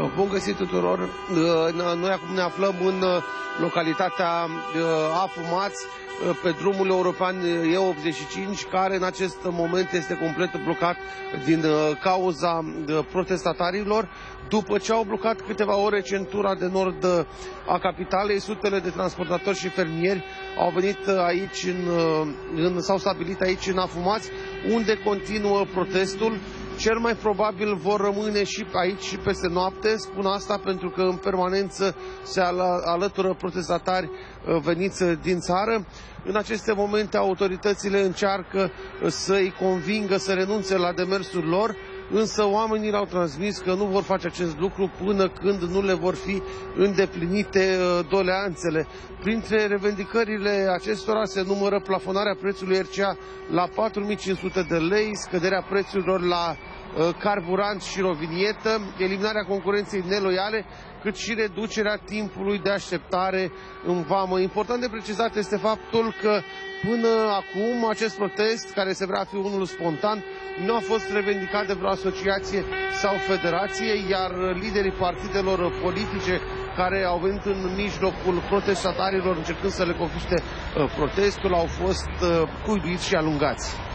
Uh, Bun găsit tuturor! Uh, Noi acum ne aflăm în uh, localitatea Afumați, pe drumul european E85, care în acest moment este complet blocat din cauza protestatarilor. După ce au blocat câteva ore centura de nord a capitalei, sutele de transportatori și fermieri au venit aici, în, în, s-au stabilit aici în Afumați, unde continuă protestul. Cel mai probabil vor rămâne și aici și peste noapte. Spun asta pentru că în permanență se alătură protestatari uh, veniți uh, din țară. În aceste momente autoritățile încearcă uh, să-i convingă să renunțe la demersul lor, însă oamenii l-au transmis că nu vor face acest lucru până când nu le vor fi îndeplinite doleanțele. Printre revendicările acestora se numără plafonarea prețului RCA la 4500 de lei, scăderea prețurilor la carburant și rovinietă, eliminarea concurenței neloiale, cât și reducerea timpului de așteptare în vamă. Important de precizat este faptul că până acum acest protest, care se vrea a fi unul spontan, nu a fost revendicat de vreo asociație sau federație, iar liderii partidelor politice care au venit în mijlocul protestatarilor încercând să le confiște protestul au fost cuiduiți și alungați.